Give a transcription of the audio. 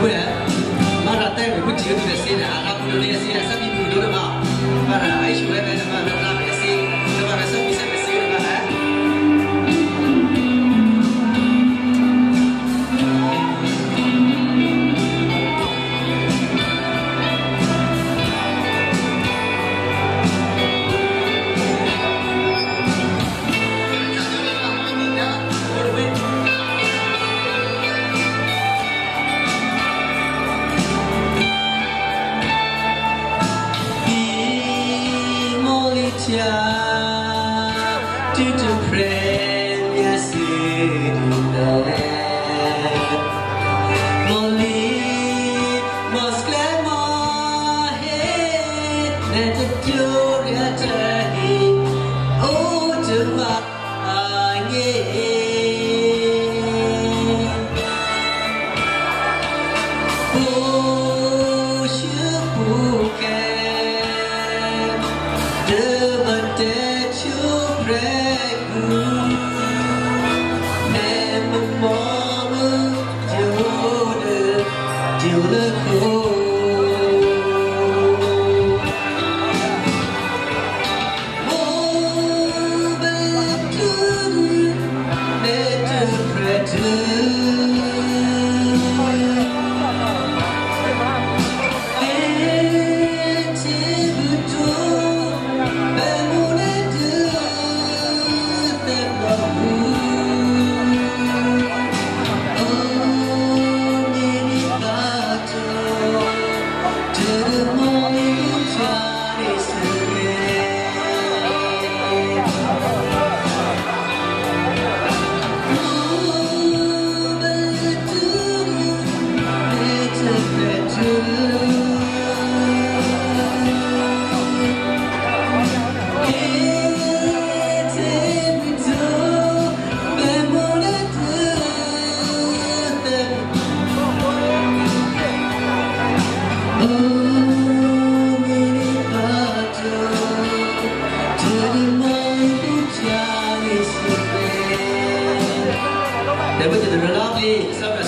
Mulher, nós já temos muito de assim, né? A Malaysia to the premier city land. Molly must claim the glory oh, to my Oh, you beautiful Oh, Quindi delle navi, sempre.